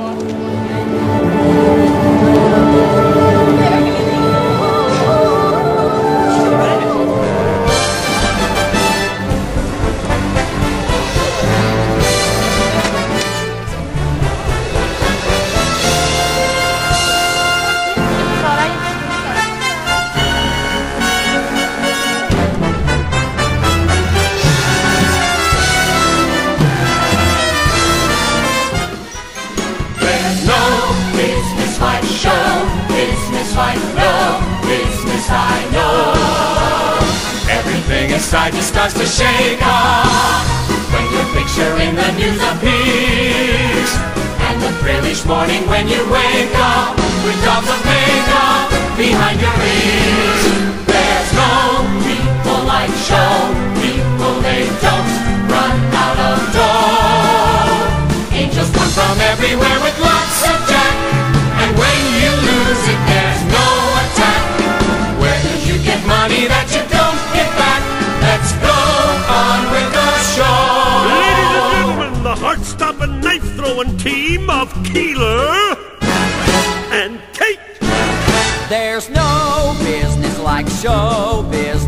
There's business like no business I know. Everything inside just starts to shake off when your picture in the news appears. And the thrill each morning when you wake up with drops of makeup behind your ears. Let's go on with the show. Ladies and gentlemen, the heart-stopping, knife-throwing team of Keeler and Kate. There's no business like show business.